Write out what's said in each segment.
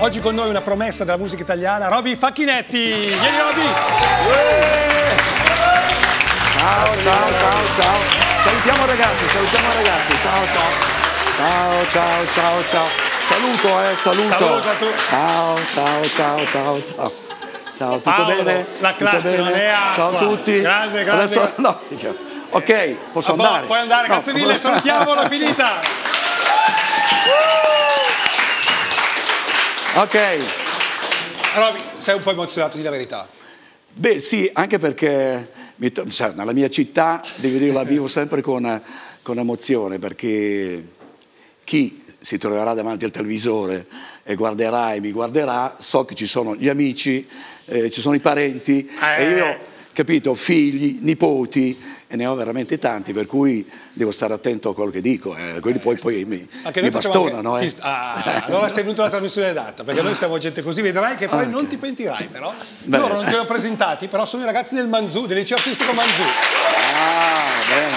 Oggi con noi una promessa della musica italiana, Roby Facchinetti. Vieni Roby! Ciao, ciao, ciao, ciao. Salutiamo ragazzi, salutiamo ragazzi. Ciao, ciao. Ciao, ciao, ciao, ciao. Saluto, eh, saluto. Saluto a. Ciao, ciao, ciao, ciao, ciao. Ciao, tutto Paolo, bene? la classe non è acqua. Ciao a tutti. Grande, grande. Adesso, no. Ok, posso andare? Puoi andare, grazie mille, salutiamolo, è finita. Ok. Roby, sei un po' emozionato, di la verità. Beh sì, anche perché mi cioè, nella mia città, devo dire, la vivo sempre con, con emozione, perché chi si troverà davanti al televisore e guarderà e mi guarderà, so che ci sono gli amici, eh, ci sono i parenti Eh. e io, capito, figli, nipoti e ne ho veramente tanti, per cui devo stare attento a quello che dico, eh, quelli poi, poi mi, mi bastonano. anche- eh. ah, allora sei venuto alla trasmissione adatta, perché noi siamo gente così, vedrai che poi non ti pentirai però. Beh. Loro non te li ho presentati, però sono i ragazzi del Manzù, del liceo artistico Manzù. Ah, bene.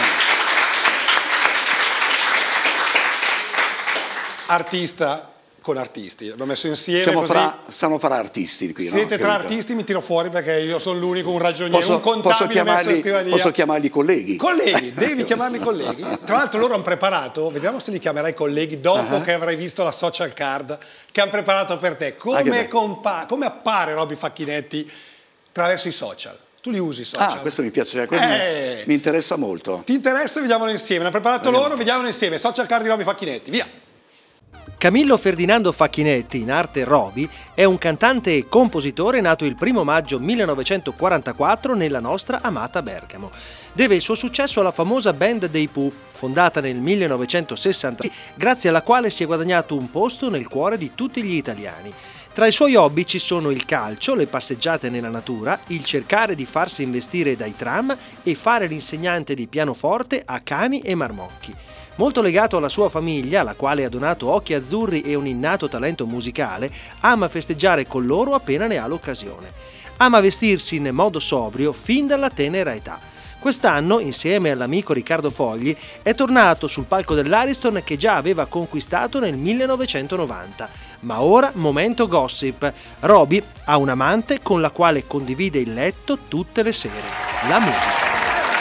Artista con artisti, abbiamo messo insieme Siamo così. fra, siamo fra artisti qui, no? Siete tra Capito? artisti, mi tiro fuori perché io sono l'unico, un ragioniere, Posso, un contabile posso chiamarli, posso chiamarli colleghi? Colleghi, devi chiamarli colleghi. Tra l'altro loro hanno preparato, vediamo se li chiamerai colleghi dopo Ah. che avrai visto la social card che hanno preparato per te. Anche Come, come appare Roby Facchinetti attraverso i social? Tu li usi i social? Ah, questo mi piace, cioè, questo Eh. mi, interessa molto. Ti interessa? Vediamolo insieme. L'ha preparato loro, vediamolo insieme. Social card di Roby Facchinetti, via. Camillo Ferdinando Facchinetti, in arte Roby, è un cantante e compositore nato il 1 maggio 1944 nella nostra amata Bergamo. Deve il suo successo alla famosa band dei Pooh, fondata nel 1960, grazie alla quale si è guadagnato un posto nel cuore di tutti gli italiani. Tra i suoi hobby ci sono il calcio, le passeggiate nella natura, il cercare di farsi investire dai tram e fare l'insegnante di pianoforte a cani e marmocchi. Molto legato alla sua famiglia, alla quale ha donato occhi azzurri e un innato talento musicale, ama festeggiare con loro appena ne ha l'occasione. Ama vestirsi in modo sobrio fin dalla tenera età. Quest'anno, insieme all'amico Riccardo Fogli, è tornato sul palco dell'Ariston che già aveva conquistato nel 1990. Ma ora momento gossip. Roby ha un amante con la quale condivide il letto tutte le sere. La musica.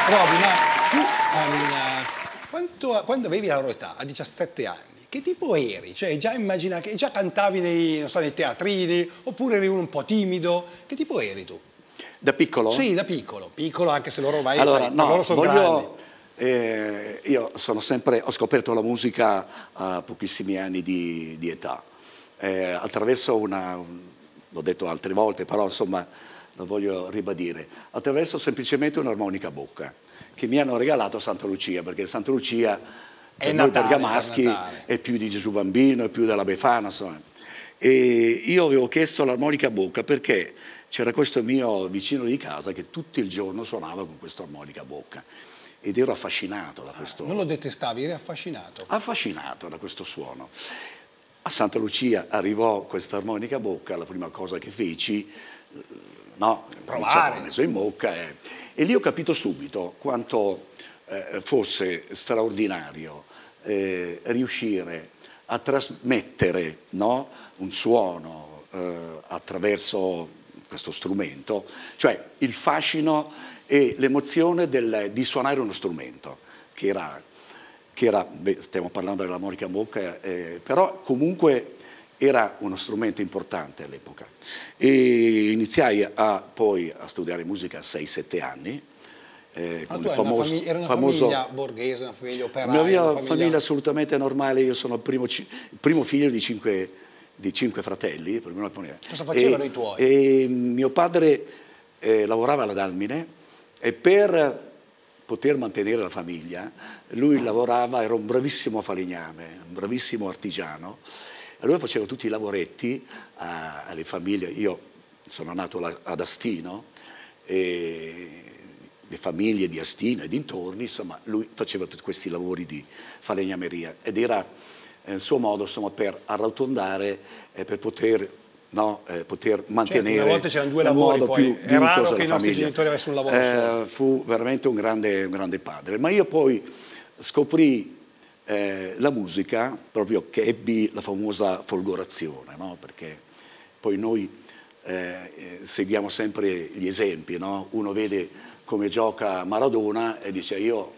Roby, ma tu ehm, quanto- quando avevi la loro età, a 17 anni, che tipo eri? Cioè, già immagina che già cantavi nei, non so, nei teatrini, oppure eri uno un po' timido? Che tipo eri tu? Da piccolo? Sì, da piccolo, piccolo anche se loro ormai Allora, sai, no, loro sono grandi. voglio, eh, io sono sempre, ho scoperto la musica a pochissimi anni di, di età, eh, attraverso una, un- l'ho detto altre volte, però insomma lo voglio ribadire, attraverso semplicemente un'armonica a bocca che mi hanno regalato Santa Lucia, perché Santa Lucia È per noi Natale, bergamaschi per Natale. è più di Gesù Bambino, è più della Befana, insomma. E io avevo chiesto l'armonica a bocca perché c'era questo mio vicino di casa che tutto il giorno suonava con questa armonica a bocca ed ero affascinato da questo, Non lo detestavi, eri affascinato. affascinato da questo suono. A Santa Lucia arrivò questa armonica a bocca, la prima cosa che feci, eh, no, Provare. l'ho messo in bocca e, e lì ho capito subito quanto eh, fosse straordinario eh, riuscire a trasmettere no, un suono eh, attraverso questo strumento, cioè il fascino e l'emozione di suonare uno strumento, che era, che era beh, stiamo parlando dell'armonica a bocca, eh, però comunque era uno strumento importante all'epoca. E iniziai a, poi a studiare musica a 6-7 anni. eh, con il una famoso- famiglia, era una famoso- famiglia borghese, una famiglia operaia, la mia una famiglia... famiglia... assolutamente normale, io sono il primo, primo figlio di cinque, di cinque fratelli. Cosa facevano E- i tuoi? E mio padre eh, lavorava alla Dalmine e per poter mantenere la famiglia, lui lavorava, era un bravissimo falegname, un bravissimo artigiano, lui faceva tutti i lavoretti a- alle famiglie. Io sono nato ad Astino, e le famiglie di Astino e dintorni, insomma, lui faceva tutti questi lavori di falegnameria ed era eh, il suo modo insomma, per arrotondare e per poter, no, eh, poter mantenere Certo, una volta c'erano due lavori, poi più è raro che i nostri famiglia. genitori avessero un lavoro Eh, solo. fu veramente un grande, un grande padre. Ma io poi scoprì eh, la musica, proprio che ebbi la famosa folgorazione, no? perché poi noi eh, seguiamo sempre gli esempi, no? uno vede come gioca Maradona e dice io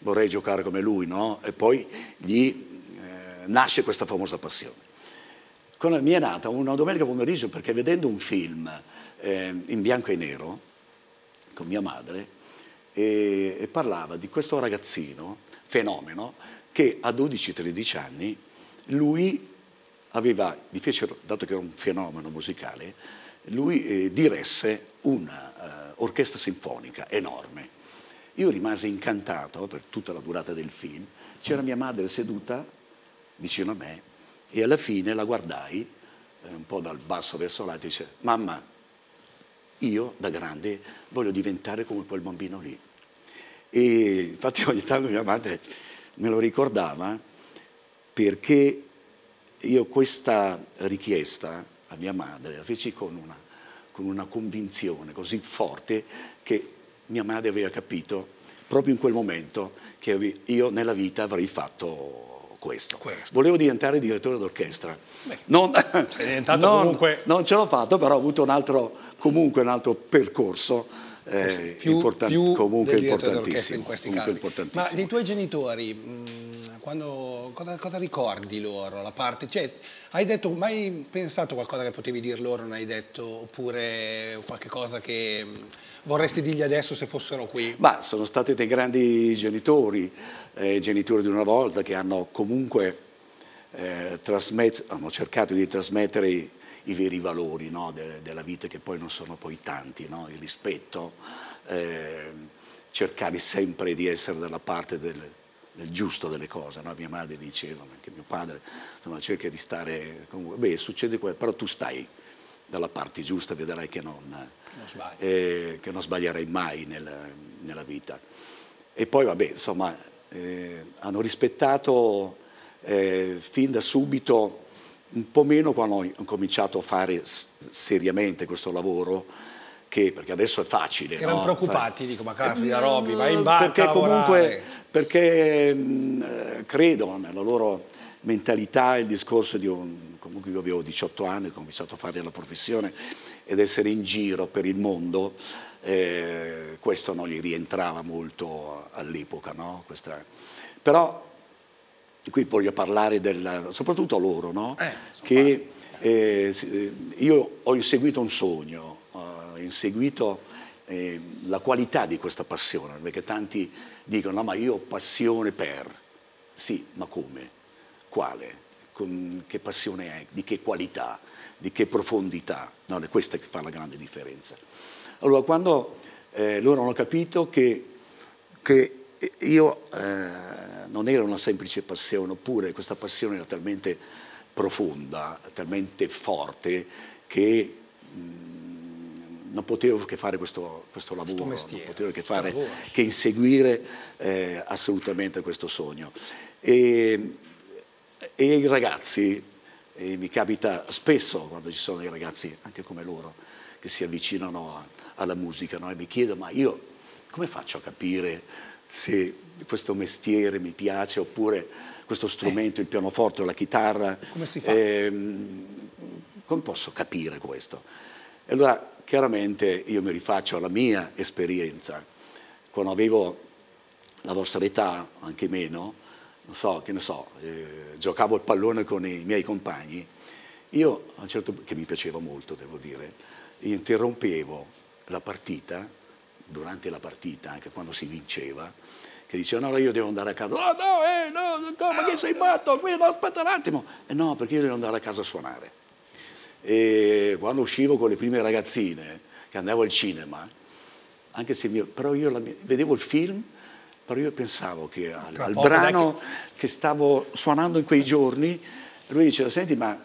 vorrei giocare come lui, no? e poi gli eh, nasce questa famosa passione. Con, mi è nata una domenica pomeriggio perché vedendo un film eh, in bianco e nero con mia madre e, e parlava di questo ragazzino, fenomeno, che a 12-13 anni lui aveva, dato che era un fenomeno musicale, lui eh, diresse un'orchestra uh, sinfonica enorme. Io rimasi incantato per tutta la durata del film, c'era mia madre seduta vicino a me e alla fine la guardai eh, un po' dal basso verso l'alto e dice mamma io da grande voglio diventare come quel bambino lì e infatti ogni tanto mia madre me lo ricordava perché io questa richiesta a mia madre la feci con una, con una convinzione così forte che mia madre aveva capito proprio in quel momento che io nella vita avrei fatto questo. questo. Volevo diventare direttore d'orchestra. Non, non. Non ce l'ho fatto, però ho avuto un altro, comunque un altro percorso eh, più, important- più comunque importantissimo. In questi casi. Ma dei tuoi genitori, mh, mm, quando, cosa, cosa, ricordi loro? La parte, cioè, hai detto, mai pensato qualcosa che potevi dir loro, non hai detto, oppure qualche cosa che mm, vorresti dirgli adesso se fossero qui? Ma sono stati dei grandi genitori, eh, genitori di una volta che hanno comunque eh, trasmet- hanno cercato di trasmettere i, veri valori no, de- della vita che poi non sono poi tanti, no? il rispetto, eh, cercare sempre di essere dalla parte del, del giusto delle cose. No? Mia madre diceva, anche mio padre, insomma, cerca di stare, comunque, beh succede quello, però tu stai dalla parte giusta, vedrai che non, non, eh, che non sbaglierai mai nel, nella vita. E poi vabbè, insomma, eh, hanno rispettato eh, fin da subito, un po' meno quando ho cominciato a fare seriamente questo lavoro, che, perché adesso è facile. Erano no? preoccupati, dico, ma caspita Roby, vai in banca Perché comunque, perché mh, credo nella loro mentalità il discorso di un, comunque io avevo 18 anni, ho cominciato a fare la professione ed essere in giro per il mondo, eh, questo non gli rientrava molto all'epoca, no? Questa... Però qui voglio parlare del, soprattutto a loro, no? eh, che eh, eh, io ho inseguito un sogno, ho inseguito eh, la qualità di questa passione, perché tanti dicono no ma io ho passione per, sì, ma come? Quale? Con che passione è? Di che qualità? Di che profondità? No, è questa che fa la grande differenza. Allora, quando eh, loro hanno capito che, che io eh, non era una semplice passione, oppure questa passione era talmente profonda, talmente forte che mh, non potevo che fare questo, questo lavoro, mestiere, non potevo che, fare, che inseguire eh, assolutamente questo sogno. E, e i ragazzi, e mi capita spesso quando ci sono dei ragazzi, anche come loro, che si avvicinano a, alla musica no? e mi chiedono ma io come faccio a capire se questo mestiere mi piace oppure questo strumento, il pianoforte o la chitarra. Come si fa? Ehm, come posso capire questo? E allora chiaramente io mi rifaccio alla mia esperienza. Quando avevo la vostra età, anche meno, non so, che ne so, eh, giocavo il pallone con i miei compagni, io a un certo punto, che mi piaceva molto, devo dire, interrompevo la partita durante la partita, anche quando si vinceva, che diceva no, io devo andare a casa, oh no, eh, no, no ma che sei matto, qui no, aspetta un attimo, e no, perché io devo andare a casa a suonare. E quando uscivo con le prime ragazzine, che andavo al cinema, anche se mio, però io mia, vedevo il film, però io pensavo che al, al brano che... che stavo suonando in quei giorni, lui diceva, senti, ma,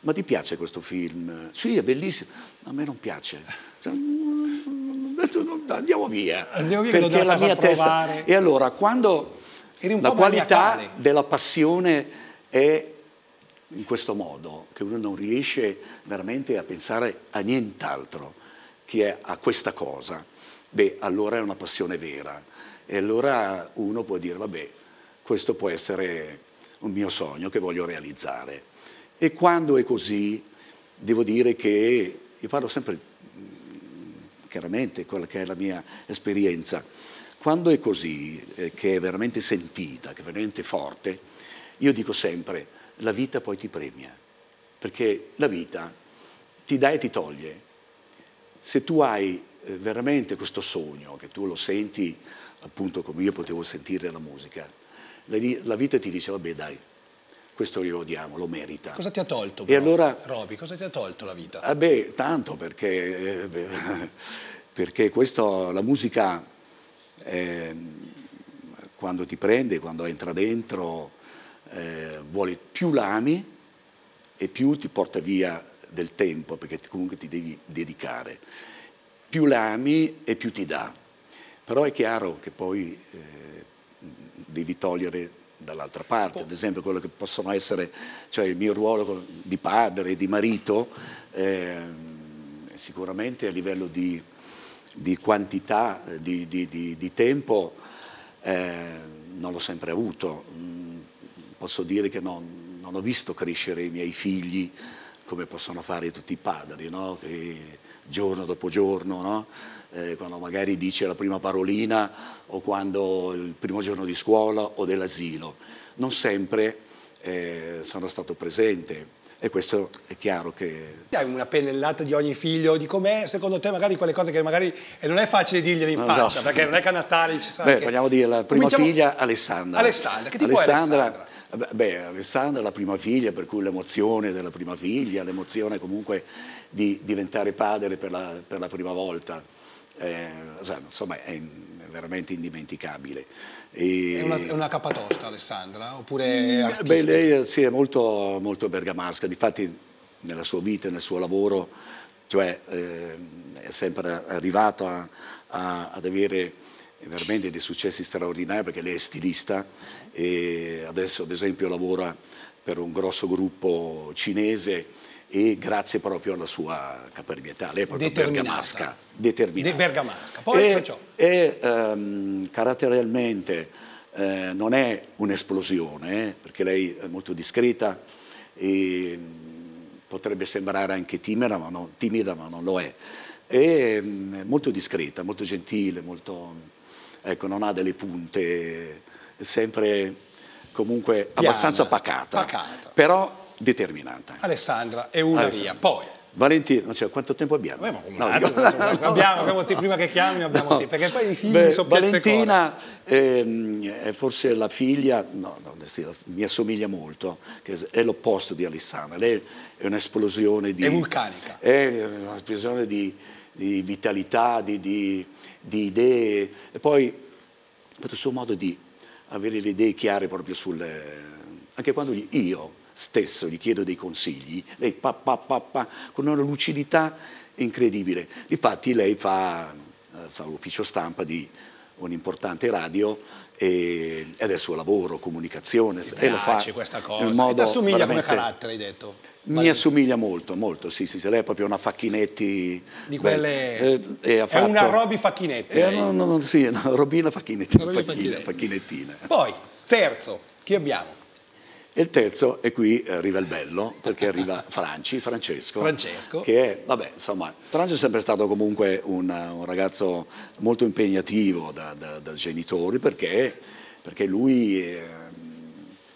ma ti piace questo film? Sì, è bellissimo. A me non piace. Cioè, andiamo via. Andiamo via perché la mia testa. E allora, quando la qualità maniacale. della passione è in questo modo, che uno non riesce veramente a pensare a nient'altro che a questa cosa, beh, allora è una passione vera. E allora uno può dire, vabbè, questo può essere un mio sogno che voglio realizzare. E quando è così, devo dire che io parlo sempre chiaramente quella che è la mia esperienza. Quando è così, eh, che è veramente sentita, che è veramente forte, io dico sempre, la vita poi ti premia, perché la vita ti dà e ti toglie. Se tu hai eh, veramente questo sogno, che tu lo senti appunto come io potevo sentire la musica, la, la vita ti dice, vabbè dai, questo io odiamo, lo merita. Cosa ti ha tolto, però, allora, Roby? Cosa ti ha tolto la vita? Eh beh, tanto perché, eh, perché questo, la musica eh, quando ti prende, quando entra dentro, eh, vuole più l'ami e più ti porta via del tempo, perché comunque ti devi dedicare. Più l'ami e più ti dà. Però è chiaro che poi eh, devi togliere dall'altra parte, ad esempio quello che possono essere, cioè il mio ruolo di padre, di marito, eh, sicuramente a livello di, di quantità, di, di, di tempo, eh, non l'ho sempre avuto. Mm, posso dire che non, non, ho visto crescere i miei figli come possono fare tutti i padri, no? giorno dopo giorno. No? Eh, quando magari dice la prima parolina o quando il primo giorno di scuola o dell'asilo. Non sempre eh, sono stato presente e questo è chiaro che... Hai una pennellata di ogni figlio di com'è, secondo te magari quelle cose che magari e non è facile dirgliele in faccia, no. perché non è che a Natale ci sa Beh, che... vogliamo dire la prima Cominciamo... figlia Alessandra. Alessandra, che tipo Alessandra, è Alessandra? Beh, Alessandra è la prima figlia, per cui l'emozione della prima figlia, l'emozione comunque di diventare padre per la, per la prima volta eh, insomma è veramente indimenticabile. E... È, una, è una capatosta Alessandra? Oppure mm, Beh, lei sì, è molto, molto bergamasca, difatti nella sua vita, nel suo lavoro, cioè, eh, è sempre arrivata a, ad avere veramente dei successi straordinari perché lei è stilista e adesso ad esempio lavora per un grosso gruppo cinese e grazie proprio alla sua caparbietà, lei è proprio bergamasca, determinata. De bergamasca. Poi, e, e um, caratterialmente eh, non è un'esplosione, eh, perché lei è molto discreta e um, potrebbe sembrare anche timida ma, non, timida, ma non lo è. È um, molto discreta, molto gentile, molto, ecco, non ha delle punte, è sempre comunque Piana, abbastanza pacata. pacata. Però determinata. Alessandra è una Alessandra. via. Poi. Valentino, cioè, quanto tempo abbiamo? Beh, no, attimo, abbiamo, abbiamo prima che chiami abbiamo no. tempo, perché poi i figli Beh, sono Valentina ehm, è forse la figlia, no, no, mi assomiglia molto, è l'opposto di Alessandra, lei è un'esplosione di... È vulcanica. È un'esplosione di, di vitalità, di, di, di, idee, e poi il suo modo di avere le idee chiare proprio sulle... anche quando io stesso gli chiedo dei consigli, lei pa, pa, pa, pa con una lucidità incredibile. Infatti lei fa, eh, fa l'ufficio stampa di un'importante radio e, ed è il suo lavoro, comunicazione. Mi e lo fa questa cosa. In modo ti assomiglia come carattere, hai detto? Mi assomiglia molto, molto, sì, sì, lei è proprio una Facchinetti. Di quelle... Eh, è fatto... una Roby Facchinetti. Eh, no, no, no, sì, una Robina Facchinetti, Robina Facchinettina. Facchinettina. Poi, terzo, chi abbiamo? E il terzo, e qui arriva il bello, perché arriva Franci, Francesco, Francesco. che è, vabbè, insomma, Franci è sempre stato comunque un, un ragazzo molto impegnativo da, da, da genitori, perché, perché lui, eh,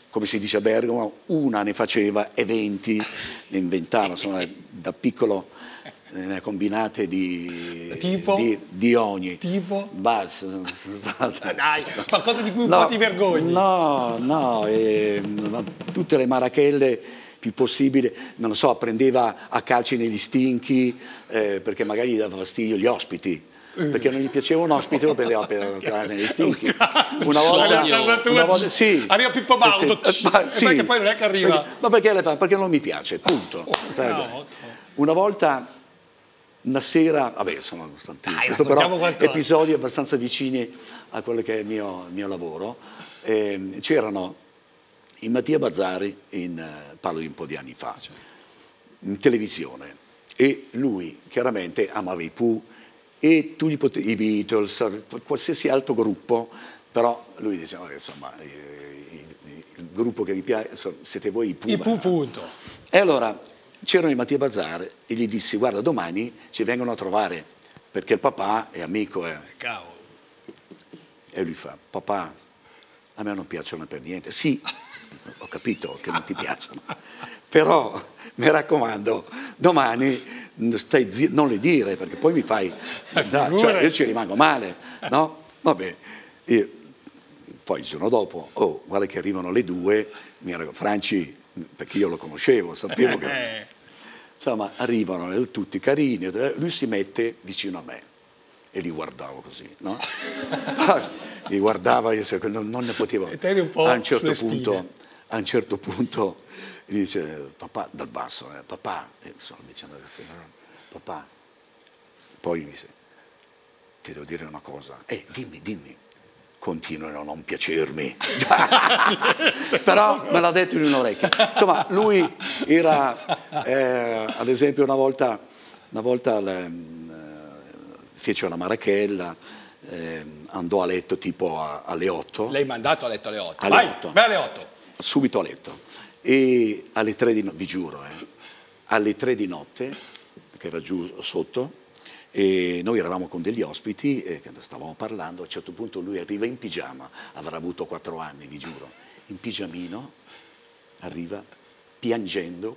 come si dice a Bergamo, una ne faceva e venti ne inventava, insomma, da piccolo ne ha combinate di, tipo? di, di ogni. Tipo? Bas, Dai, qualcosa di cui un no, po' ti vergogni. No, no, eh, tutte le marachelle più possibile, non lo so, prendeva a calci negli stinchi eh, perché magari gli dava fastidio gli ospiti perché non gli piaceva un ospite lo prendeva per casa negli stinchi. Una volta, una volta sì, arriva Pippo Baudo sì, sì, perché poi non è che arriva. Perché, ma perché, fa? perché non mi piace punto. Oh, no, una volta una sera, vabbè sono tantissimi, questo però qualcosa. episodi abbastanza vicini a quello che è il mio, il mio lavoro, eh, c'erano in Mattia Bazzari, in, eh, parlo di un po' di anni fa, in televisione e lui chiaramente amava i Pooh e tu gli potevi, i Beatles, qualsiasi altro gruppo, Però lui diceva, insomma, il, il gruppo che mi piace siete voi i Puma. Il Pooh punto. E allora c'erano i Mattia Bazar e gli dissi, guarda, domani ci vengono a trovare, perché il papà è amico. Eh. Cavolo. E lui fa, papà, a me non piacciono per niente. Sì, ho capito che non ti piacciono, però mi raccomando, domani stai zitto, non le dire perché poi mi fai, no, cioè io ci rimango male, no? Vabbè, io, poi il giorno dopo, oh, guarda che arrivano le due, mi ero, Franci, perché io lo conoscevo, sapevo che... Insomma, arrivano tutti carini, lui si mette vicino a me e li guardavo così, no? li guardava, io non, non ne potevo. E te un po' a un certo punto, spine. a un certo punto gli dice, papà, dal basso, eh, papà, e sono dicendo, papà, poi mi dice, ti devo dire una cosa, eh, dimmi, dimmi, continuano a non piacermi, però me l'ha detto in un'orecchia. Insomma, lui era, eh, ad esempio, una volta, una volta le, eh, fece una marachella, eh, andò a letto tipo a- alle 8 Lei mandato a letto alle 8. Alle vai, otto. vai alle 8. subito a letto. E alle tre di notte, vi giuro, eh, alle tre di notte, che era giù sotto, e noi eravamo con degli ospiti e che stavamo parlando, a un certo punto lui arriva in pigiama, avrà avuto quattro anni, vi giuro, in pigiamino, arriva piangendo,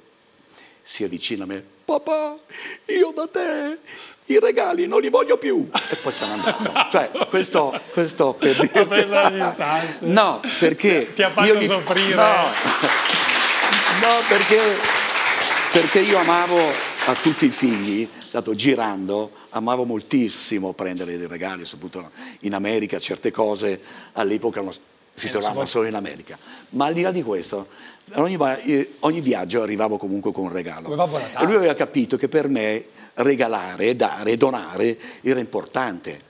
si avvicina a me, papà, io da te i regali non li voglio più. E poi se n'è andato. Cioè, questo, questo per dirti- preso le distanze. No, perché... Ti ha fatto io soffrire. No, no perché, perché io amavo a tutti i figli, stato girando, amavo moltissimo prendere dei regali, soprattutto in America, certe cose all'epoca non- si Eh, trovavano solo in America. Ma al di là di questo, ogni, eh, ogni viaggio arrivavo comunque con un regalo. E lui aveva capito che per me regalare, dare, donare era importante.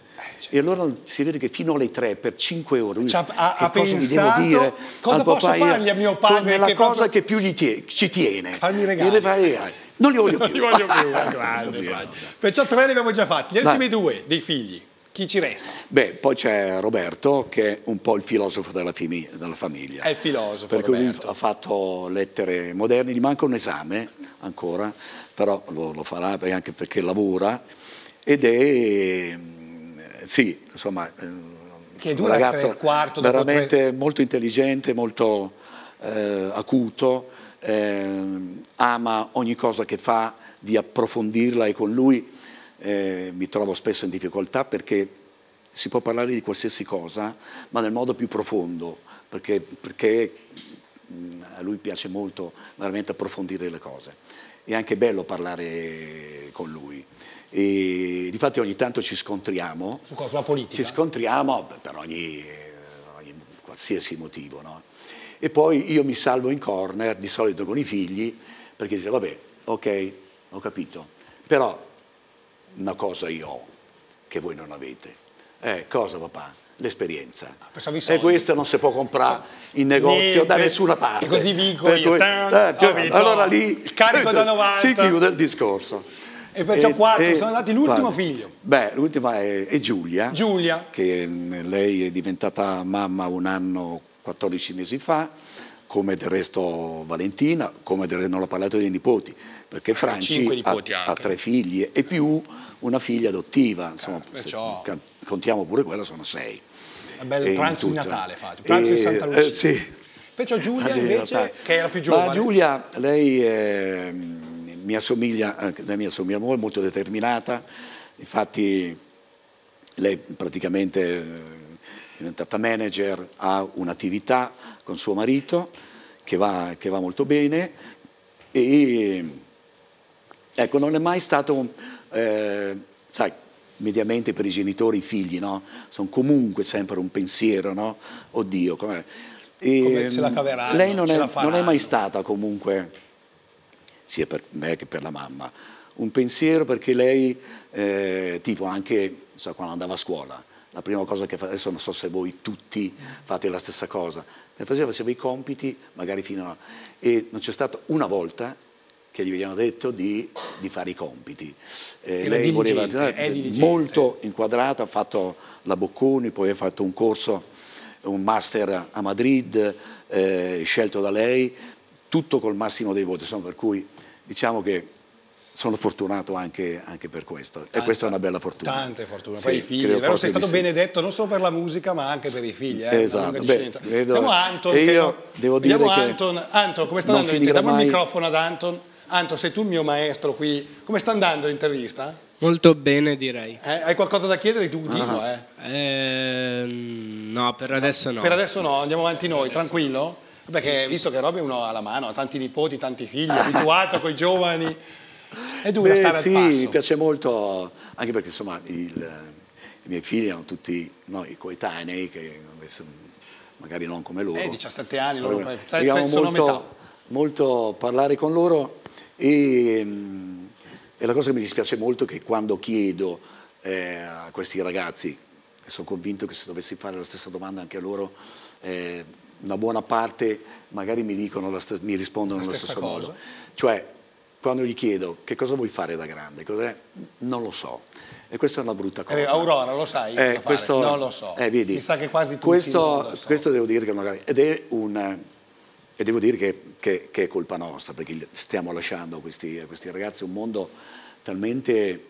E allora si vede che fino alle 3 per 5 euro lui, Ci ha- ha- cosa pensato, devo dire cosa posso papà? Fargli a mio padre la che cosa proprio- che più gli tie- ci tiene Farmi i regali. Non li voglio più Non li voglio più, grande, grande. Perciò tre li abbiamo già fatti. Gli ultimi due dei figli, chi ci resta? Beh, poi c'è Roberto che è un po' il filosofo della, della famiglia. È il filosofo, Perché lui Roberto. ha fatto lettere moderne, gli manca un esame ancora, però lo, lo farà anche perché lavora ed è, mm, sì, insomma, eh, Che è dura ragazzo il quarto dopo veramente molto intelligente, molto eh, acuto, ehm, ama ogni cosa che fa di approfondirla e con lui eh, mi trovo spesso in difficoltà perché si può parlare di qualsiasi cosa, ma nel modo più profondo, perché, perché mh, a lui piace molto veramente approfondire le cose. È anche bello parlare con lui. E difatti ogni tanto ci scontriamo, Su cosa? Sulla politica? ci scontriamo per ogni, ogni qualsiasi motivo. no? E poi io mi salvo in corner, di solito con i figli, perché dice, vabbè, ok, ho capito, però una cosa io ho che voi non avete. Eh, cosa papà? L'esperienza. i E soldi. questa non si può comprare in negozio da Niente. nessuna parte. E così vinco io. cui- eh, cioè, allora lì Il carico da 90. si chiude il discorso. E perciò quattro, sono andati l'ultimo figlio. Beh, l'ultima è, è Giulia. Giulia. Che mh, lei è diventata mamma un anno, 14 mesi fa, come del resto Valentina, come del resto non ho parlato dei nipoti, perché Franci ha, nipoti ha tre figli e più una figlia adottiva, insomma, se perciò- contiamo pure quella, sono sei. Un bel pranzo di. Natale fate, pranzo di E- Santa eh, Lucia. sì. Perciò Giulia invece, che era più Ma giovane. Giulia, lei eh, mi assomiglia, lei mi assomiglia molto, molto determinata, infatti lei praticamente eh, diventata manager, ha un'attività con suo marito che va, che va molto bene e ecco, non è mai stato, eh, sai, mediamente per i genitori i figli, no? Sono comunque sempre un pensiero, no? Oddio, com'è? E, Come se la caveranno, Lei non è, la non è mai stata comunque, sia per me che per la mamma, un pensiero perché lei, eh, tipo anche so, quando andava a scuola, la prima cosa che faceva, adesso non so se voi tutti fate la stessa cosa, le faceva, faceva i compiti, magari fino a... e non c'è stata una volta che gli abbiano detto di, di fare i compiti. Eh, lei voleva, eh, molto inquadrata, ha fatto la Bocconi, poi ha fatto un corso un master a Madrid, eh, scelto da lei, tutto col massimo dei voti, insomma, per cui diciamo che sono fortunato anche, anche per questo Tanta, e questa è una bella fortuna. Tante fortune, poi i figli, vero sei stato benedetto non solo per la musica ma anche per i figli. Eh, esatto, Beh, vedo, Siamo Anton, e io devo dire che Anton, Anton, come sta andando l'intervista? Dammi il microfono ad Anton. Anton, sei tu il mio maestro qui, come sta andando l'intervista? Molto bene direi. Eh, hai qualcosa da chiedere? Tu dico, ah. eh. eh. No, per adesso no. Per adesso no, andiamo avanti noi, tranquillo? Perché visto che Robby è uno alla mano, ha tanti nipoti, tanti figli, abituato con i giovani. È dura Beh, stare sì, al passo. mi piace molto, anche perché insomma il, i miei figli erano tutti no, i coetanei, che magari non come loro. Eh, 17 anni, loro poi, sai, molto, metà. molto parlare con loro e, e, la cosa che mi dispiace molto è che quando chiedo eh, a questi ragazzi, e sono convinto che se dovessi fare la stessa domanda anche a loro, eh, una buona parte magari mi, dicono mi rispondono allo stesso cosa. modo. Cioè, quando gli chiedo che cosa vuoi fare da grande, cos'è? non lo so. E questa è una brutta cosa. Eh, Aurora, lo sai? Eh, questo, non lo so. Eh, vedi, Mi sa che quasi tutti questo, so. questo devo dire che magari, ed è un, e devo dire che, che, che, è colpa nostra, perché stiamo lasciando a questi, a questi ragazzi un mondo talmente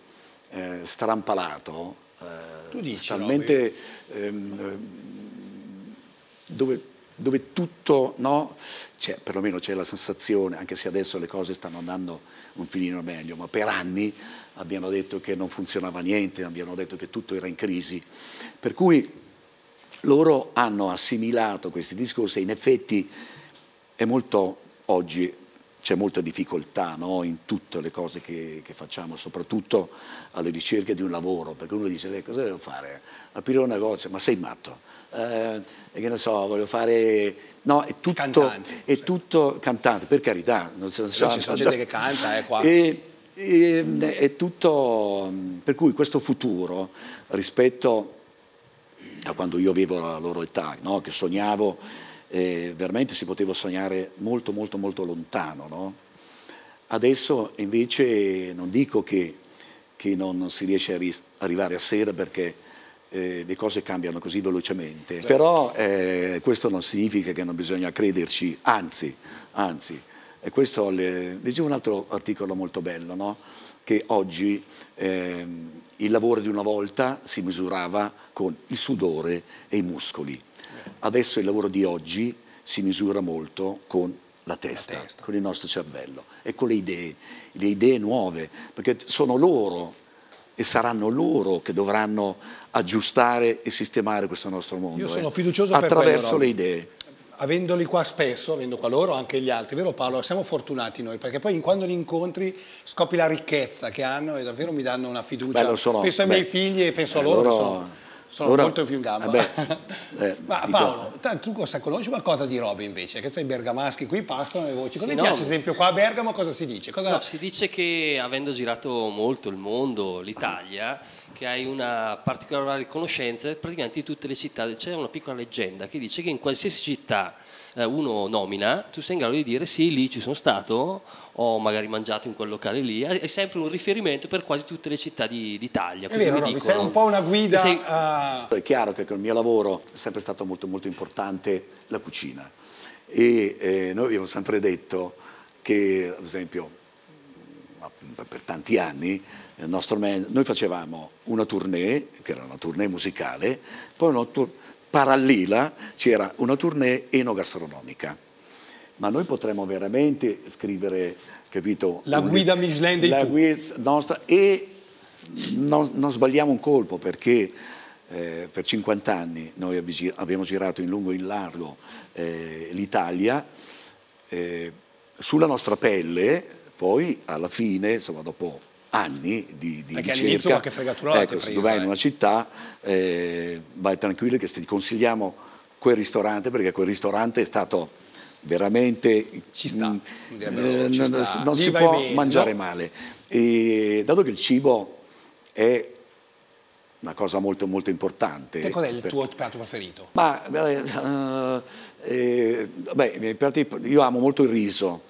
eh, strampalato, eh, dici, talmente ehm, dove dove tutto, no? C'è, perlomeno c'è la sensazione, anche se adesso le cose stanno andando un filino meglio, ma per anni abbiano detto che non funzionava niente, abbiano detto che tutto era in crisi. Per cui loro hanno assimilato questi discorsi e in effetti è molto, oggi c'è molta difficoltà no? in tutte le cose che, che, facciamo, soprattutto alle ricerche di un lavoro, perché uno dice cosa devo fare? Aprire un negozio, ma sei matto? Eh, che ne so, voglio fare... No, è tutto, cantante, è sì. tutto cantante, per carità. Non so, so, c'è so, gente che canta, è qua. E, e, è tutto... Per cui questo futuro, rispetto a quando io avevo la loro età, no? che sognavo, eh, veramente si poteva sognare molto, molto, molto lontano. No? Adesso invece non dico che, che non si riesce a arrivare a sera perché eh, le cose cambiano così velocemente. Però eh, questo non significa che non bisogna crederci, anzi, anzi. E questo le... leggevo un altro articolo molto bello, no? che oggi eh, il lavoro di una volta si misurava con il sudore e i muscoli. Adesso il lavoro di oggi si misura molto con la testa, la testa, con il nostro cervello e con le idee, le idee nuove, perché sono loro e saranno loro che dovranno aggiustare e sistemare questo nostro mondo. Io sono eh, fiducioso eh, attraverso quello, le idee. Avendoli qua spesso, avendo qua loro, anche gli altri, vero Paolo? Siamo fortunati noi, perché poi quando li incontri scopri la ricchezza che hanno e davvero mi danno una fiducia. Beh, sono, penso ai beh, miei figli e penso a loro. loro sono, Ora, molto più in gamba. Beh, eh, Ma Paolo, tu cosa conosci qualcosa di robe invece? Che sei bergamaschi, qui passano le voci. Cosa sì, ti piace, ad esempio, qua a Bergamo cosa si dice? Cosa... No, si dice che avendo girato molto il mondo, l'Italia, che hai una particolare conoscenza praticamente di tutte le città. C'è una piccola leggenda che dice che in qualsiasi città eh, uno nomina, tu sei in grado di dire sì, lì ci sono stato, ho magari mangiato in quel locale lì, è sempre un riferimento per quasi tutte le città di, d'Italia. È vero, no, sei un po' una guida. Sei... Uh... È chiaro che con il mio lavoro è sempre stato molto, molto importante la cucina e eh, noi abbiamo sempre detto che, ad esempio, per tanti anni, noi facevamo una tournée, che era una tournée musicale, poi una tour- parallela c'era una tournée enogastronomica ma noi potremmo veramente scrivere, capito? La guida Michelin dei La guida nostra e non, non, sbagliamo un colpo perché eh, per 50 anni noi abbiamo girato in lungo e in largo eh, l'Italia, eh, sulla nostra pelle, poi alla fine, insomma dopo anni di, di Perché ricerca, qualche fregatura ecco, se tu vai in una città, eh, vai tranquillo che ti consigliamo quel ristorante perché quel ristorante è stato veramente ci sta, mh, mm, eh, ci non, sta. non si può bene, mangiare no? male. E, dato che il cibo è una cosa molto molto importante. Che qual è il per... tuo piatto preferito? Ma, uh, eh, beh, io amo molto il riso,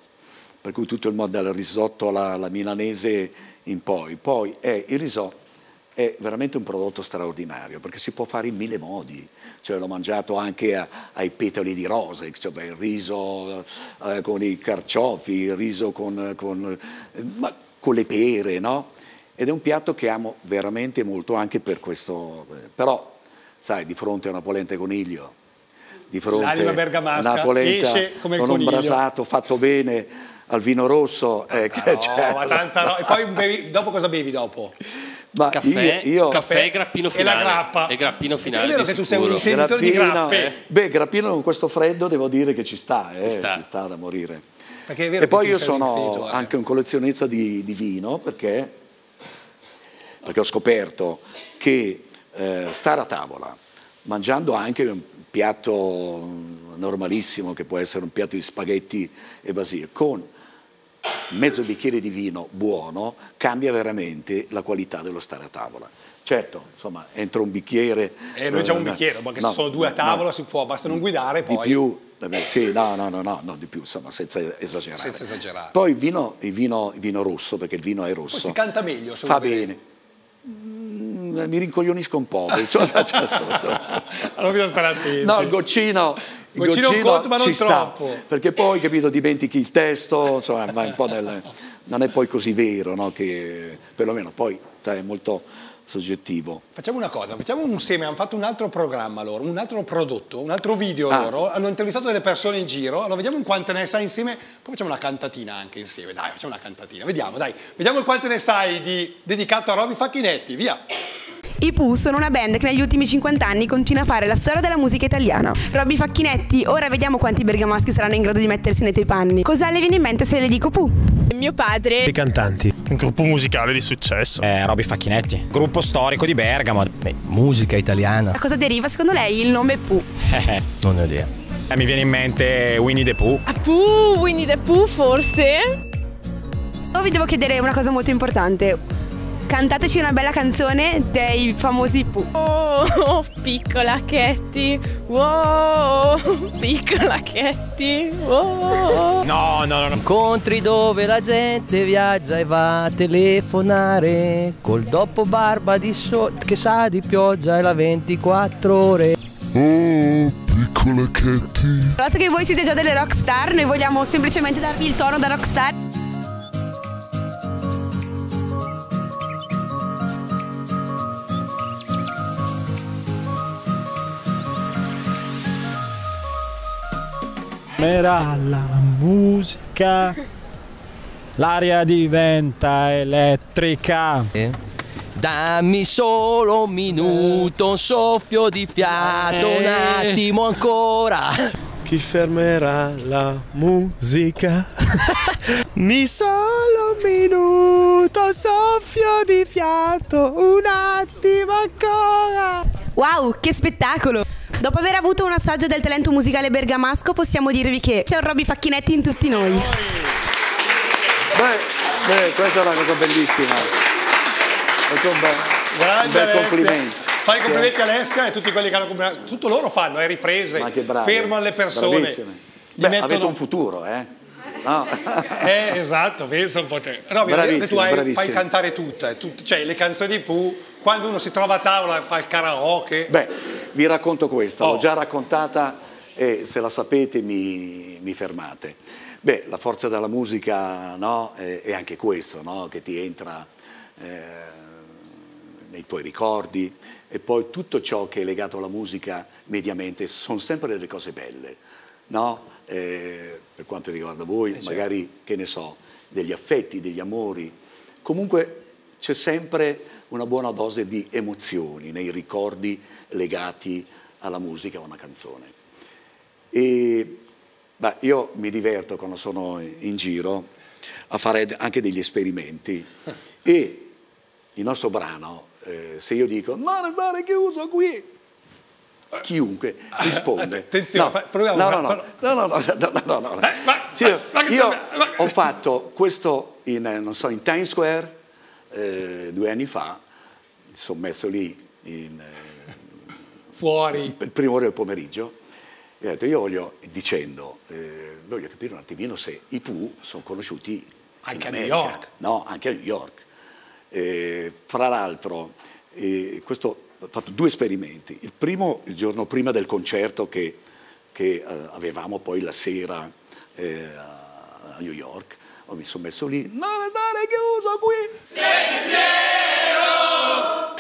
per cui tutto il mondo dal risotto alla, alla milanese in poi. Poi è il riso è veramente un prodotto straordinario perché si può fare in mille modi. Cioè, l'ho mangiato anche a, ai petali di rose, cioè, il riso eh, con i carciofi, il riso con, con, eh, ma, con, le pere, no? Ed è un piatto che amo veramente molto anche per questo. Però, sai, di fronte a una polenta e coniglio, di fronte a una polenta con un coniglio. brasato fatto bene al vino rosso. Eh, che, no, cioè, ma tanta no. E poi bevi, dopo cosa bevi dopo? Ma caffè, io, io, caffè e grappino finale. E la grappa. E grappino finale. È vero che tu sei un intenditore di grappe. Eh. Beh, grappino con questo freddo devo dire che ci sta, eh, ci, sta. ci sta da morire. e poi io sono eh. anche un collezionista di, di vino perché, perché, ho scoperto che eh, stare a tavola mangiando anche un piatto normalissimo che può essere un piatto di spaghetti e basilico con mezzo bicchiere di vino buono cambia veramente la qualità dello stare a tavola. Certo, insomma, entro un bicchiere... Eh, noi facciamo un bicchiere, perché no, se sono due a tavola no, si può, basta non guidare poi... Di più, sì, no, no, no, no, no, di più, insomma, senza esagerare. Senza esagerare. Poi il vino, il vino, il vino rosso, perché il vino è rosso. Poi si canta meglio, Fa bene. Mm, mi rincoglionisco un po', cioè, cioè, allora bisogna stare attenti. No, il goccino goccino, goccino conto, ma non troppo. Sta, perché poi, capito, dimentichi il testo, insomma, nel, non è poi così vero, no? che perlomeno poi sai, è molto soggettivo. Facciamo una cosa, facciamo un insieme, hanno fatto un altro programma loro, un altro prodotto, un altro video ah. loro, hanno intervistato delle persone in giro, allora vediamo in quante ne sai insieme, poi facciamo una cantatina anche insieme, dai, facciamo una cantatina, vediamo, dai, vediamo quante ne sai di, dedicato a Roby Facchinetti, via! I Pooh sono una band che negli ultimi 50 anni continua a fare la storia della musica italiana. Robby Facchinetti, ora vediamo quanti bergamaschi saranno in grado di mettersi nei tuoi panni. Cosa le viene in mente se le dico Pooh? Mio padre. I cantanti. Un gruppo musicale di successo. Eh, Robby Facchinetti. Gruppo storico di Bergamo. Beh, musica italiana. Da cosa deriva secondo lei il nome Pooh? Eh, non ho idea. Eh, mi viene in mente Winnie the Pooh. Ah, Pooh, Winnie the Pooh forse? Io vi devo chiedere una cosa molto importante cantateci una bella canzone dei famosi Pooh. Oh, piccola Ketty, wow, piccola Ketty, wow. No, no, no, Incontri dove la gente viaggia e va a telefonare col dopo barba di so che sa di pioggia e la 24 ore. Oh, piccola Ketty. Dato che voi siete già delle rockstar, noi vogliamo semplicemente darvi il tono da rockstar. Fermerà la musica, l'aria diventa elettrica. Dammi solo un minuto, un soffio di fiato, un attimo ancora. Chi fermerà la musica? Mi solo un minuto, soffio di fiato, un attimo ancora. Wow, che spettacolo! Dopo aver avuto un assaggio del talento musicale bergamasco, possiamo dirvi che c'è un Robby Facchinetti in tutti noi. Beh, beh questa è una cosa bellissima. Questo è un bel, un bel complimento. Fai i complimenti a Alessia e tutti quelli che hanno combinato. Tutto loro fanno, è riprese, fermano le persone. Beh, mettono... avete un futuro, eh? No. eh, esatto, pensa un po' te. Robby, che tu hai, fai cantare tutte, tutte, cioè le canzoni di Pooh quando uno si trova a tavola fa il karaoke. Beh, vi racconto questa, oh. l'ho già raccontata e se la sapete mi, mi fermate. Beh, la forza della musica no, è, è, anche questo, no, che ti entra eh, nei tuoi ricordi e poi tutto ciò che è legato alla musica mediamente sono sempre delle cose belle, no? eh, per quanto riguarda voi, eh, magari, certo. che ne so, degli affetti, degli amori, comunque c'è sempre una buona dose di emozioni nei ricordi legati alla musica o a una canzone. E, beh, io mi diverto quando sono in giro a fare anche degli esperimenti e il nostro brano, eh, se io dico non restare chiuso qui, chiunque risponde. Attenzione, no, proviamo. No, no, no, no, no, no, no, no. Eh, ma, cioè, ma, io ma, ho fatto questo in, non so, in Times Square eh, due anni fa, sono messo lì in, eh, fuori il primo ore del pomeriggio e ho detto io voglio, dicendo, eh, voglio capire un attimino se i Pooh sono conosciuti anche a New York. No, anche a New York. Eh, fra l'altro E questo ho fatto due esperimenti. Il primo il giorno prima del concerto che, che, eh, avevamo poi la sera eh, a New York. Oh, mi sono messo lì, non stare chiuso qui!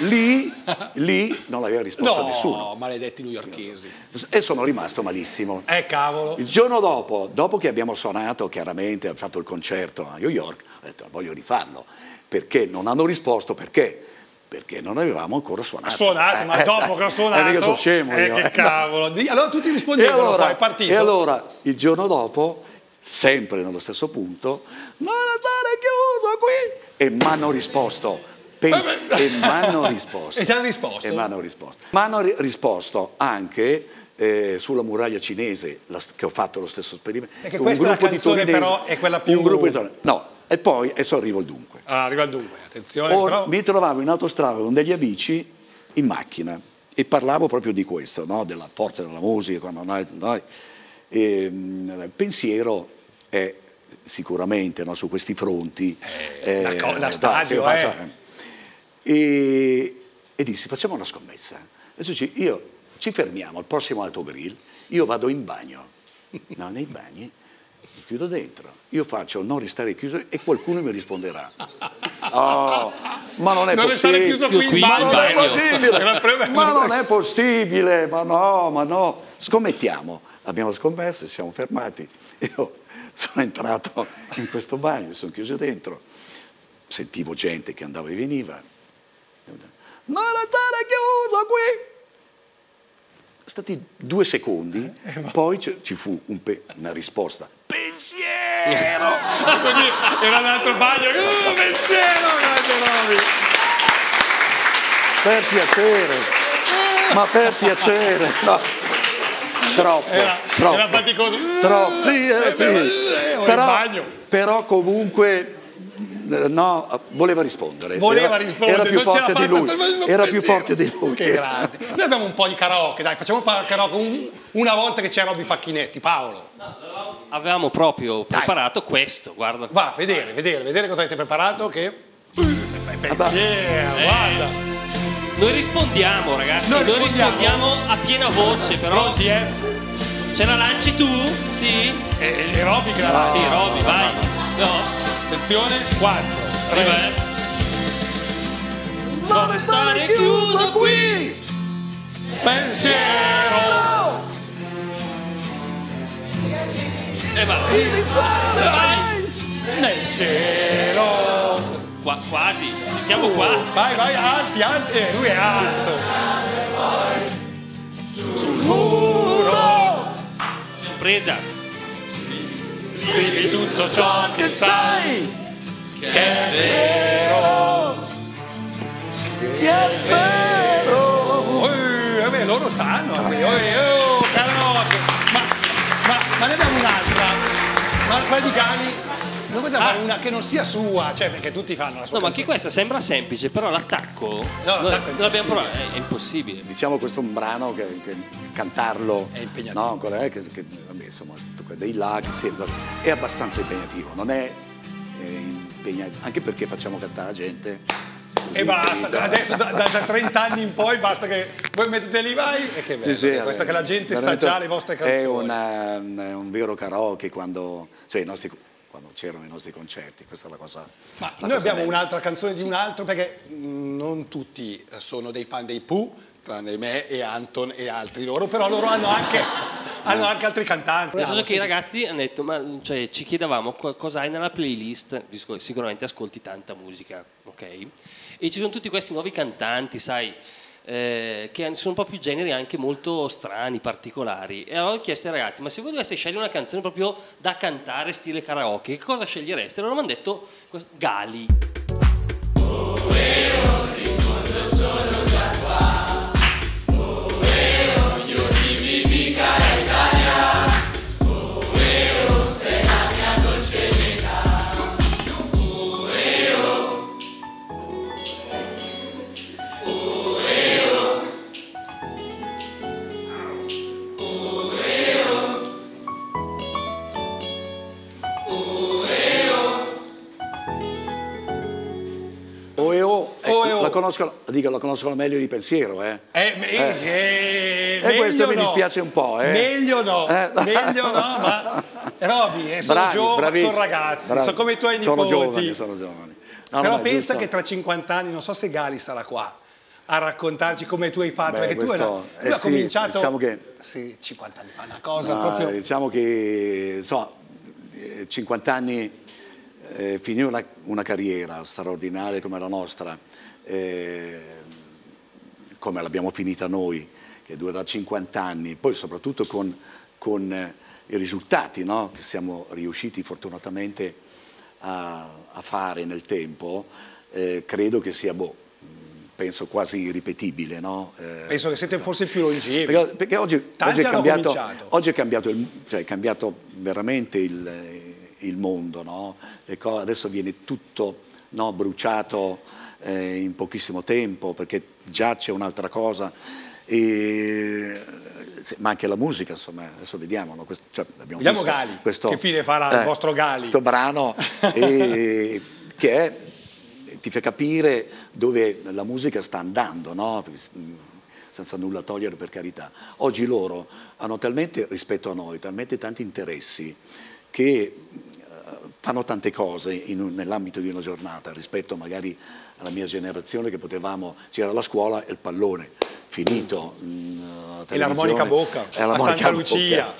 Lì, lì non aveva risposto No, nessuno. maledetti newyorkesi. E sono rimasto malissimo. Eh, cavolo. Il giorno dopo, dopo che abbiamo suonato, chiaramente, abbiamo fatto il concerto a New York, ho detto voglio rifarlo. Perché non hanno risposto? Perché? Perché non avevamo ancora suonato. Suonato, ma Eh, dopo che ho eh, suonato. mica sono scemo eh, io, che eh. cavolo. Allora tutti rispondevano, allora, poi è partito. e allora, il giorno dopo, sempre nello stesso punto, non stare chiuso qui! E mi hanno risposto. Pens- e mi hanno risposto. E ti hanno risposto? E mi hanno risposto. Mi hanno ri- risposto anche eh, sulla muraglia cinese, la che ho fatto lo stesso esperimento. Perché Un questa è la gruppo di canzone, torinesi- però, è quella più- Un gruppo di torinesi- No, e poi, adesso arrivo al dunque. Ah, arriva il dunque, attenzione. Or- però... mi trovavo in autostrada con degli amici in macchina e parlavo proprio di questo, no? della forza della musica. Quando noi, noi- e, mm, il pensiero è sicuramente no, su questi fronti. eh, la co- la stadio, eh. faccia- E, e dissi facciamo una scommessa. Adesso ci, io, ci fermiamo al prossimo autogrill, io vado in bagno, no, nei bagni, mi chiudo dentro, io faccio non restare chiuso e qualcuno mi risponderà. Oh, ma non è Non restare possibile. chiuso qui in ma non è possibile. ma non è possibile, ma no, ma no. Scommettiamo. Abbiamo scommesso, siamo fermati. Io sono entrato in questo bagno, mi sono chiuso dentro, sentivo gente che andava e veniva. Non restare chiuso qui! Stati due secondi, poi ci fu un una risposta. Pensiero! Così era l'altro bagno. Uh, pensiero, grande Roby. Per piacere, ma per piacere, no. Troppo, Era, troppo, era faticoso. troppo, sì, eh, sì. Eh, eh, in Però, bagno. però comunque, eh, no, voleva rispondere. Voleva Era- rispondere, era più non ce l'ha forte di lui, era più forte di lui. Che grande. Noi abbiamo un po' di karaoke, dai, facciamo un po' di karaoke. Un- una volta che c'era Robby Facchinetti, Paolo. Avevamo proprio preparato questo, guarda. Va, vedere, vedere, vedere cosa avete preparato che... Pensiero, Eh. guarda. Noi rispondiamo, ragazzi. Noi Noi, rispondiamo. rispondiamo. a piena voce, però. Pronti, eh? Ce la lanci tu? Sì? E, e Robby che la lancia. Sì, Roby, vai. No? Attenzione, 4, Arriva, eh. Non restare chiuso qui! Pensiero! E vai. E vai. Nel cielo! Qua, quasi, ci siamo qua. Vai, vai, alti, alti, eh, lui è alto. Sul muro Sorpresa. Scrivi tutto ciò che sai che è vero. Che è vero. Eh, vabbè, loro sanno. eh, eh, oh, karaoke. Ma, ma, ma ne abbiamo un'altra. Ma quella di Cani? Non possiamo fare una che non sia sua, cioè perché tutti fanno la sua No, ma anche canzone. questa sembra semplice, però l'attacco. No, l'attacco l'abbiamo provato, è, è impossibile. Diciamo questo è un brano che, che cantarlo È impegnativo. no, qual è? Che, che, vabbè, insomma, dei lag sì, è abbastanza impegnativo, non è eh, impegnativo, anche perché facciamo cantare la gente. E basta, da- adesso da, da- da 30 anni in poi basta che voi mettete lì vai e che bello. Sì, sì, eh, che la gente sa già le vostre È canzoni. una- è un vero karaoke quando, cioè, i nostri- quando c'erano i nostri concerti, questa è la cosa. Ma la noi cosa abbiamo un'altra canzone di un altro perché non tutti sono dei fan dei Pooh, tranne me e Anton e altri loro, però loro hanno anche, hanno anche altri cantanti. Nel senso che i ragazzi hanno detto, ma cioè, ci chiedevamo co- cosa hai nella playlist, visto che sicuramente ascolti tanta musica, ok? E ci sono tutti questi nuovi cantanti, sai, eh, che sono un po' più generi anche molto strani, particolari. E allora ho chiesto ai ragazzi, ma se voi doveste scegliere una canzone proprio da cantare, stile karaoke, che cosa scegliereste? E loro mi hanno detto Gali. La, conoscono, dico, la conoscono meglio di pensiero, eh. Eh, me- eh, E questo mi no. dispiace un po', eh. Meglio no, Eh. meglio no, ma Roby, eh, sono Bravi, giovani, sono ragazzi, bravi. sono come i tuoi Sono nipoti. giovani, sono giovani. No, Però no, pensa giusto. che tra 50 anni, non so se Gali sarà qua a raccontarci come tu hai fatto, Beh, perché tu, hai, questo- tu eh hai sì, cominciato diciamo che- sì, 50 anni fa, una cosa No, proprio... Diciamo che eh, 50 anni eh, finire una, una carriera straordinaria come la nostra, eh, come l'abbiamo finita noi, che dura 50 anni, poi soprattutto con, con, eh, i risultati no? che siamo riusciti fortunatamente a, a fare nel tempo, eh, credo che sia, boh, penso quasi irripetibile. No? Eh, Penso che siete forse più longevi. perché, perché oggi, oggi è cambiato, oggi è cambiato, il, cioè, è cambiato veramente il, il mondo, no? Adesso viene tutto no, bruciato eh, in pochissimo tempo perché già c'è un'altra cosa. E, ma anche la musica, insomma, adesso vediamo. no? Questo- cioè, Vediamo Gali, questo- che fine farà il vostro Gali. Questo brano e- che è, ti fa capire dove la musica sta andando, no? senza nulla togliere per carità. Oggi loro hanno talmente, rispetto a noi, talmente tanti interessi che eh, fanno tante cose nell'ambito di una giornata rispetto magari alla mia generazione che potevamo, c'era la scuola e il pallone, finito. mm, la E l'armonica bocca, a Santa. Lucia.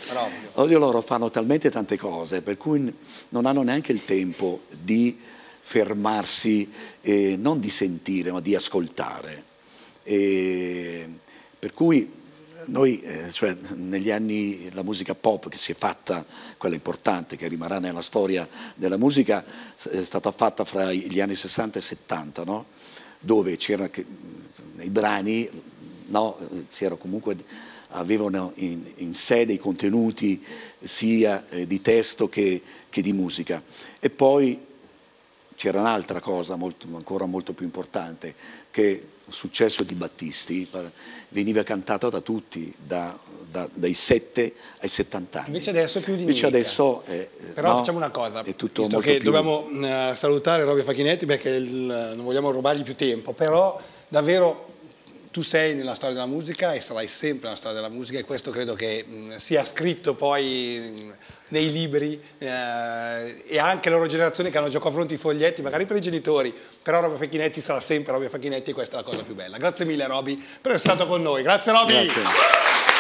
Oggi loro fanno talmente tante cose per cui non hanno neanche il tempo di fermarsi, eh, non di sentire, ma di ascoltare. E per cui noi, eh, cioè, negli anni, la musica pop che si è fatta, quella importante, che rimarrà nella storia della musica, è stata fatta fra gli anni 60 e 70, no? dove c'era che, nei brani, no? comunque, avevano in, in sé dei contenuti sia eh, di testo che, che di musica. E poi c'era un'altra cosa molto- ancora molto più importante, che successo di Battisti eh, veniva cantato da tutti, da- da- dai 7 ai 70 anni. Invece adesso più di Invece nicchia. adesso è, eh, Però no, facciamo una cosa, è tutto visto che più- dobbiamo eh, salutare Robby Facchinetti perché il- non vogliamo rubargli più tempo, però davvero tu sei nella storia della musica e sarai sempre nella storia della musica e questo credo che mh, sia scritto poi mh, nei libri eh, e anche la loro generazione che hanno già qua pronti i foglietti, magari per i genitori, però Robby Facchinetti sarà sempre Robby Facchinetti e questa è la cosa più bella. Grazie mille Robby per essere stato con noi, grazie Robby! Grazie.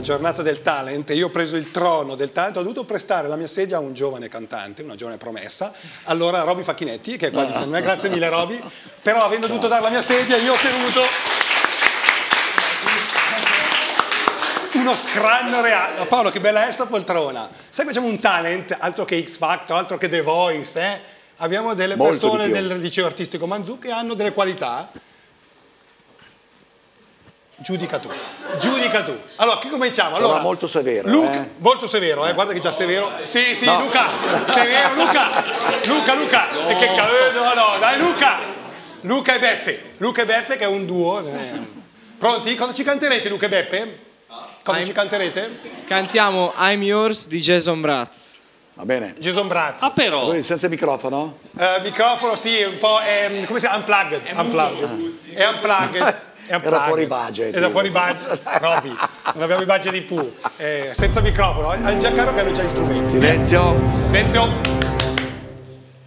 La giornata del talent e io ho preso il trono del talent, ho dovuto prestare la mia sedia a un giovane cantante, una giovane promessa, allora Roby Facchinetti, che è qua di con me, grazie mille Roby, però avendo dovuto dare la mia sedia io ho tenuto uno scranno reale. Paolo, che bella è sta poltrona. Sai che facciamo un talent, altro che X Factor, altro che The Voice, eh? Abbiamo delle Molto persone del liceo artistico Manzù che hanno delle qualità. Giudica tu, giudica tu. Allora, chi cominciamo? Allora, molto severo, Luca, eh. molto severo, eh? guarda che già severo. Sì, sì, No. Luca, severo, Luca, Luca, Luca. E che ca- eh, no, no, dai Luca. Luca e Beppe. Luca e Beppe che è un duo. eh. Pronti? Cosa ci canterete Luca e Beppe? Cosa I'm- ci canterete? Cantiamo I'm Yours di Jason Mraz. Va bene. Jason Brazzi. Ah, però. Voi senza microfono? Eh, microfono sì, un po' è, come si chiama? Unplugged. unplugged. È unplugged. È unplugged. Era fuori budget. Era fuori budget. Robby, non abbiamo i budget di Pooh. Eh, senza microfono. Hai già caro che non c'è gli strumenti. Silenzio. Silenzio.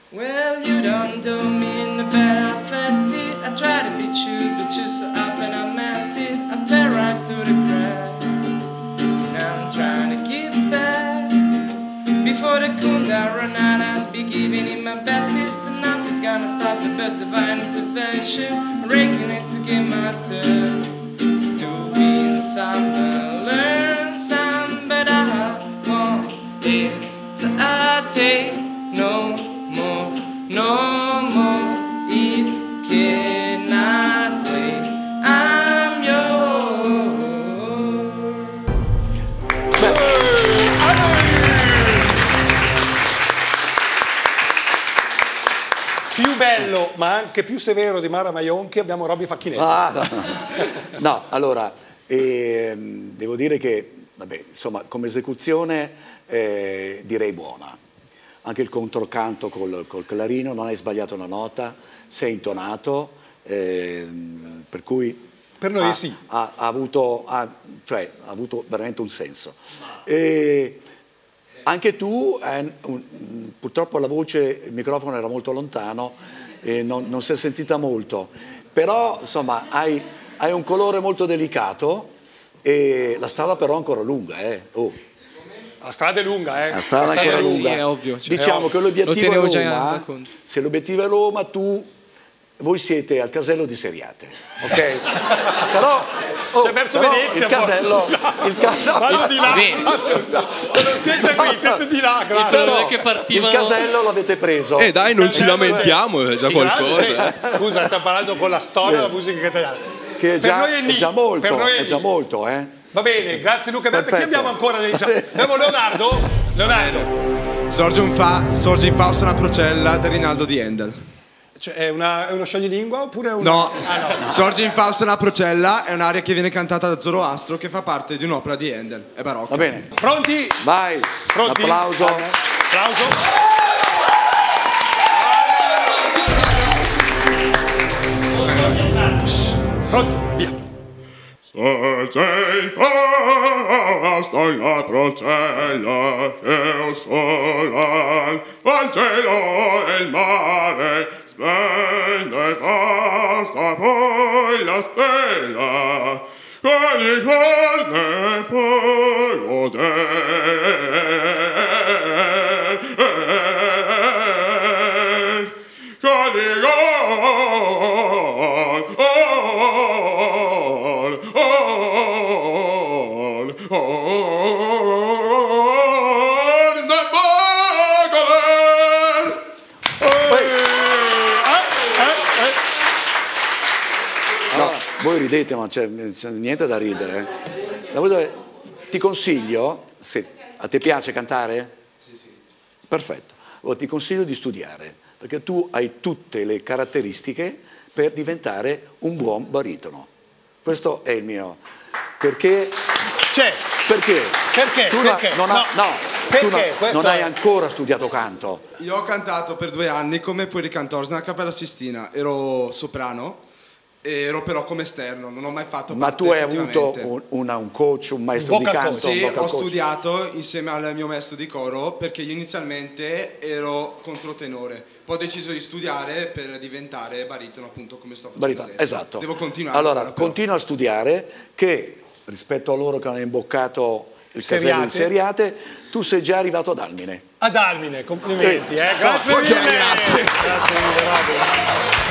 Well, you don't do me in the perfetti. I try to be true, but you're so up and I meant it. I fell right through the crack. Now I'm trying to get back. Before the kunda run out, I'll be giving it my best. It's the nothing's gonna stop it but divine intervention. Severo di Mara Maionchi abbiamo Robby Facchinetti. Ah, no. No, allora, ehm, devo dire che, vabbè, insomma, come esecuzione eh, direi buona. Anche il controcanto col, col clarino, non hai sbagliato una nota, sei intonato, ehm, per cui... Per noi ha, sì. Ha, ha avuto, cioè, ha avuto veramente un senso. E anche tu, eh, un- purtroppo la voce, il microfono era molto lontano e non, non si è sentita molto, però insomma hai, hai un colore molto delicato e la strada però è ancora lunga. Eh. Oh. La strada è lunga, eh. La strada è ancora è lunga. lunga. è ovvio, cioè, diciamo è che Lo l'obiettivo è Roma. Se l'obiettivo è Roma, tu, voi siete al casello di Seriate, ok? però, oh, Cioè, verso Venezia, il casello, il ca- Vanno di là. Bene. Non siete qui, siete di là, grazie. il casello l'avete preso. Eh dai, non ci Casello lamentiamo, è già qualcosa. Scusa, sta parlando con la storia della musica italiana. che è Per già, noi è è già molto, per noi è è già molto, eh? Va bene, grazie Luca. Perché Perfetto. abbiamo ancora dei... abbiamo Leonardo? Leonardo. Sorge, un fa, sorge in Fausta una procella del Rinaldo di Handel. Cioè, è, una, è uno scioglilingua oppure è un... No, Ah, no. Sorge in Fausta una procella è un'aria che viene cantata da Zoroastro che fa parte di un'opera di Handel. È barocca. Va bene, Pronti? vai, Pronti? un applauso. Applauso. Pronto? Se sei fausto in la procella che un solan al cielo e il mare splende vasta poi la stella con il corne fuoco del con il grande ridete, ma c'è, niente da ridere. eh. Ti consiglio, se a te piace cantare? Sì, sì. Perfetto. Allora, ti consiglio di studiare, perché tu hai tutte le caratteristiche per diventare un buon baritono. Questo è il mio. Perché? C'è. Perché? Perché? Tu no- Perché? non, ha- No. no, Perché? tu no- Questo non hai ancora studiato canto. Io ho cantato per due anni come puericantors nella Cappella Sistina. Ero soprano, ero però come esterno, non ho mai fatto Ma parte tu hai avuto un, una- un coach, un maestro di vocal canto? coach. un Sì, ho coach? studiato insieme al mio maestro di coro perché io inizialmente ero controtenore. Poi ho deciso di studiare per diventare baritono, appunto come sto facendo Baritono, adesso. esatto. Devo continuare. Allora, però. continua a studiare che rispetto a loro che hanno imboccato il casello di Seriate. Tu sei già arrivato ad Almine. Ad Almine, complimenti. Eh, Eh. no, Grazie ok, mille. grazie. Grazie mille, Robby.